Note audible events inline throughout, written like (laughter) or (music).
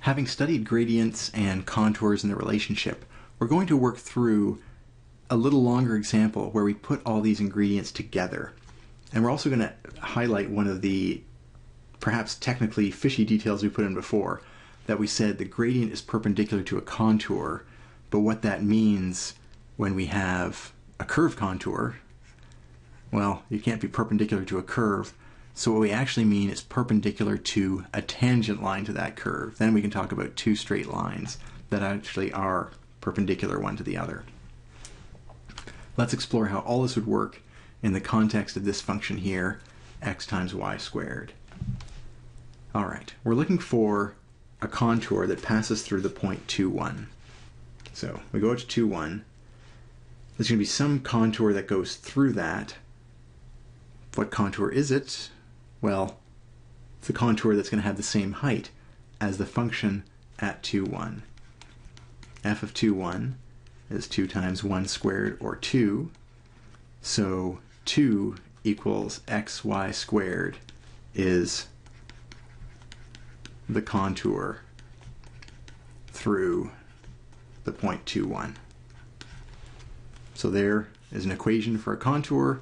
Having studied gradients and contours and the relationship, we're going to work through a little longer example where we put all these ingredients together. And we're also going to highlight one of the perhaps technically fishy details we put in before, that we said the gradient is perpendicular to a contour, but what that means when we have a curve contour, well, you can't be perpendicular to a curve, so what we actually mean is perpendicular to a tangent line to that curve. Then we can talk about two straight lines that actually are perpendicular one to the other. Let's explore how all this would work in the context of this function here, x times y squared. All right, we're looking for a contour that passes through the point 2, 1. So we go to 2, 1. There's going to be some contour that goes through that. What contour is it? Well, it's a contour that's going to have the same height as the function at 2, 1. f of 2, 1 is 2 times 1 squared, or 2. So 2 equals xy squared is the contour through the point 2, 1. So there is an equation for a contour,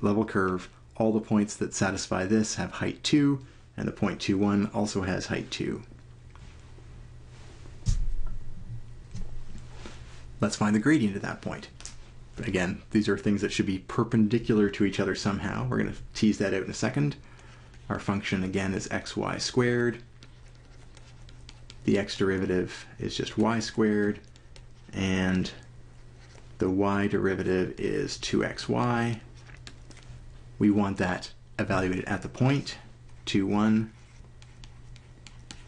level curve. All the points that satisfy this have height 2, and the point 2, 1 also has height 2. Let's find the gradient at that point. Again, these are things that should be perpendicular to each other somehow. We're going to tease that out in a second. Our function again is xy squared. The x derivative is just y squared, and the y derivative is 2xy. We want that evaluated at the point 2, 1.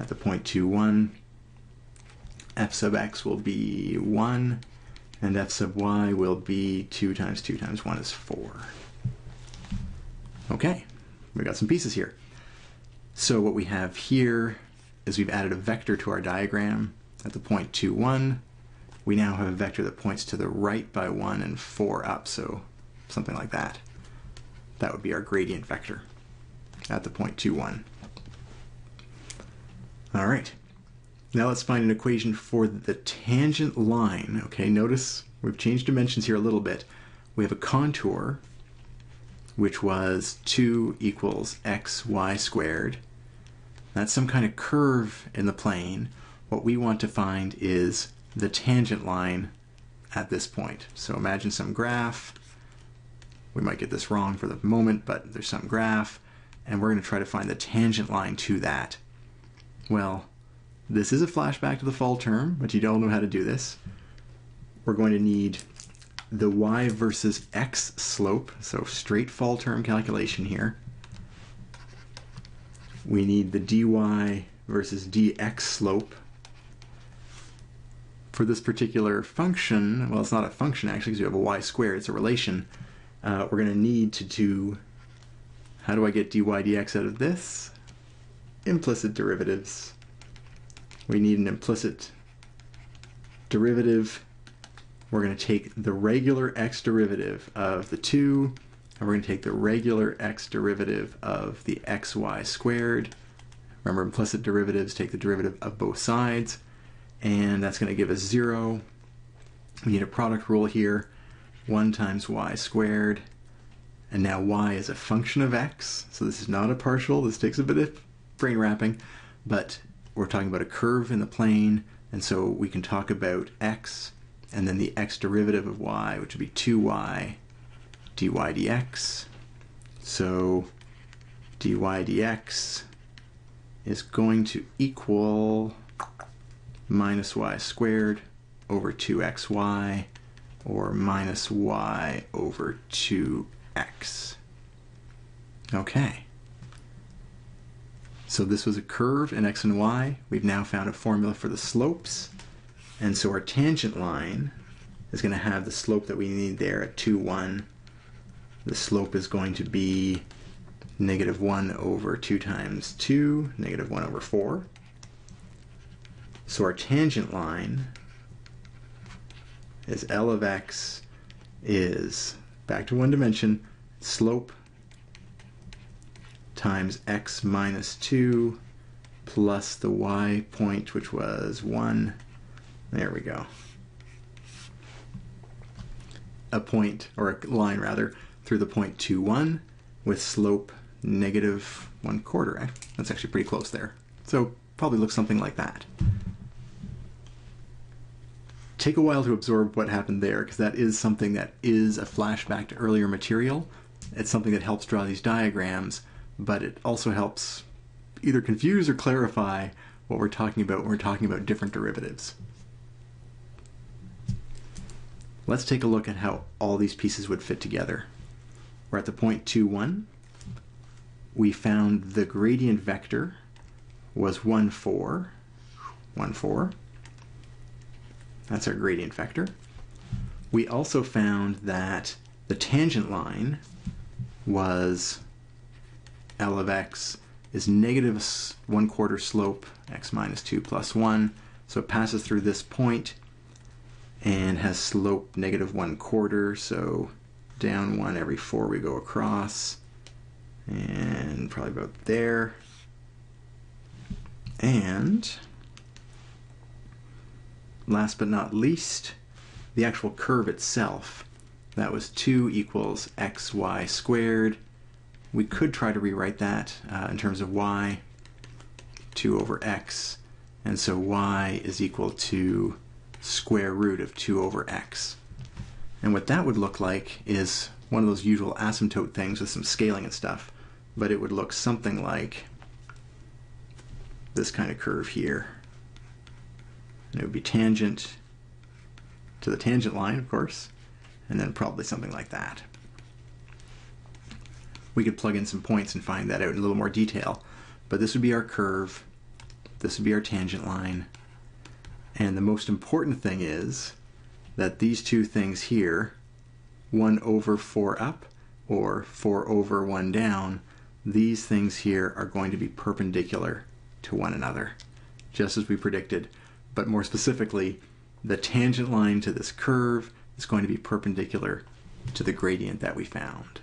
At the point 2, 1, f sub x will be 1, and f sub y will be 2 times 2 times 1 is 4. Okay, we got some pieces here. So what we have here is we've added a vector to our diagram at the point 2, 1. We now have a vector that points to the right by 1 and 4 up, so something like that. That would be our gradient vector at the point 2, 1. All right. Now let's find an equation for the tangent line. Okay, notice we've changed dimensions here a little bit. We have a contour, which was 2 equals xy squared. That's some kind of curve in the plane. What we want to find is the tangent line at this point. So imagine some graph. We might get this wrong for the moment, but there's some graph, and we're going to try to find the tangent line to that. Well, this is a flashback to the fall term, but you don't know how to do this. We're going to need the y versus x slope, so straight fall term calculation here. We need the dy versus dx slope. For this particular function, well, it's not a function actually because you have a y squared, it's a relation. Uh, we're going to need to do, how do I get dy dx out of this? Implicit derivatives we need an implicit derivative. We're going to take the regular x derivative of the 2, and we're going to take the regular x derivative of the xy squared. Remember, implicit derivatives take the derivative of both sides, and that's going to give us 0. We need a product rule here, 1 times y squared, and now y is a function of x, so this is not a partial. This takes a bit of brain wrapping, but we're talking about a curve in the plane, and so we can talk about x and then the x derivative of y, which would be 2y dy dx. So dy dx is going to equal minus y squared over 2xy or minus y over 2x. Okay. So this was a curve in x and y. We've now found a formula for the slopes. And so our tangent line is going to have the slope that we need there at 2, 1. The slope is going to be negative 1 over 2 times 2, negative 1 over 4. So our tangent line is L of x is, back to one dimension, slope times x minus 2 plus the y point, which was 1. There we go. A point, or a line rather, through the point 2, 1 with slope negative 1 quarter. That's actually pretty close there. So probably looks something like that. Take a while to absorb what happened there because that is something that is a flashback to earlier material. It's something that helps draw these diagrams, but it also helps either confuse or clarify what we're talking about when we're talking about different derivatives. Let's take a look at how all these pieces would fit together. We're at the point 2, 1. We found the gradient vector was 1, 4. 1, 4. That's our gradient vector. We also found that the tangent line was L of x is negative 1 quarter slope, x minus 2 plus 1. So it passes through this point and has slope negative 1 quarter. So down 1 every 4 we go across. And probably about there. And last but not least, the actual curve itself. That was 2 equals xy squared we could try to rewrite that uh, in terms of y, 2 over x, and so y is equal to square root of 2 over x. And what that would look like is one of those usual asymptote things with some scaling and stuff, but it would look something like this kind of curve here. And it would be tangent to the tangent line, of course, and then probably something like that we could plug in some points and find that out in a little more detail. But this would be our curve, this would be our tangent line, and the most important thing is that these two things here, 1 over 4 up or 4 over 1 down, these things here are going to be perpendicular to one another, just as we predicted. But more specifically, the tangent line to this curve is going to be perpendicular to the gradient that we found.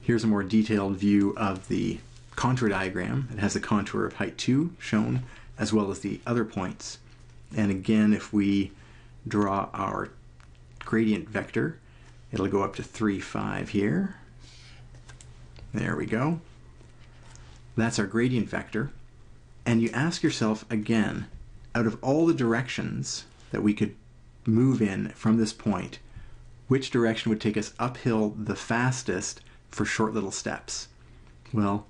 Here's a more detailed view of the contour diagram. It has the contour of height 2 shown, as well as the other points. And again, if we draw our gradient vector, it'll go up to 3, 5 here. There we go. That's our gradient vector. And you ask yourself again, out of all the directions that we could move in from this point, which direction would take us uphill the fastest for short little steps? Well,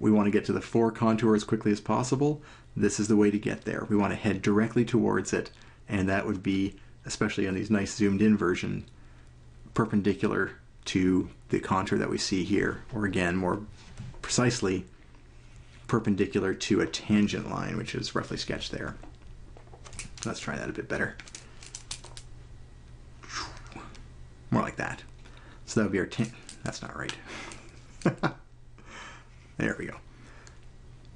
we want to get to the four contour as quickly as possible. This is the way to get there. We want to head directly towards it, and that would be, especially on these nice zoomed in version, perpendicular to the contour that we see here, or again, more precisely, perpendicular to a tangent line, which is roughly sketched there. Let's try that a bit better. More like that. So that would be our tangent that's not right. (laughs) there we go.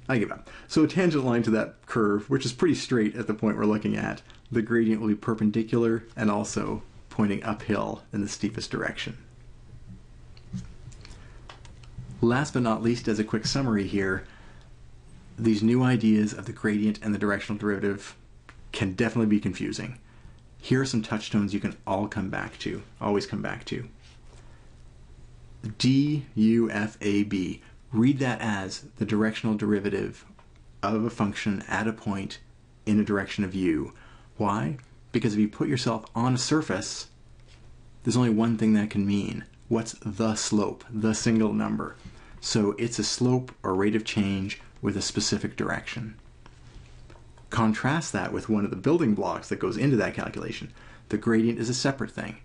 I give up. So a tangent line to that curve, which is pretty straight at the point we're looking at, the gradient will be perpendicular and also pointing uphill in the steepest direction. Last but not least, as a quick summary here, these new ideas of the gradient and the directional derivative can definitely be confusing. Here are some touchstones you can all come back to, always come back to. DUFAB. Read that as the directional derivative of a function at a point in a direction of u. Why? Because if you put yourself on a surface, there's only one thing that can mean. What's the slope, the single number? So it's a slope or rate of change with a specific direction. Contrast that with one of the building blocks that goes into that calculation. The gradient is a separate thing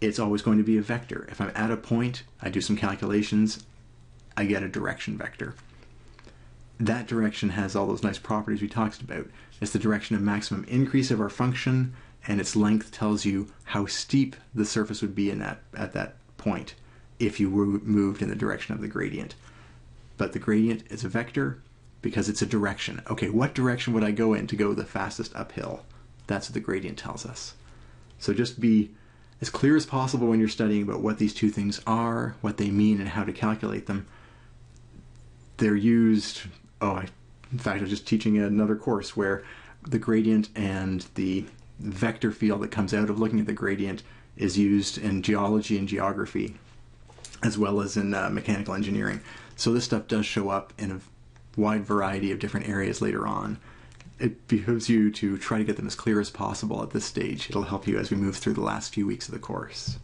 it's always going to be a vector. If I'm at a point, I do some calculations, I get a direction vector. That direction has all those nice properties we talked about. It's the direction of maximum increase of our function, and its length tells you how steep the surface would be in that at that point if you were moved in the direction of the gradient. But the gradient is a vector because it's a direction. Okay, what direction would I go in to go the fastest uphill? That's what the gradient tells us. So just be as clear as possible when you're studying about what these two things are, what they mean, and how to calculate them. they're used. Oh, I, in fact, I was just teaching another course where the gradient and the vector field that comes out of looking at the gradient is used in geology and geography, as well as in uh, mechanical engineering. So this stuff does show up in a wide variety of different areas later on. It behooves you to try to get them as clear as possible at this stage. It'll help you as we move through the last few weeks of the course.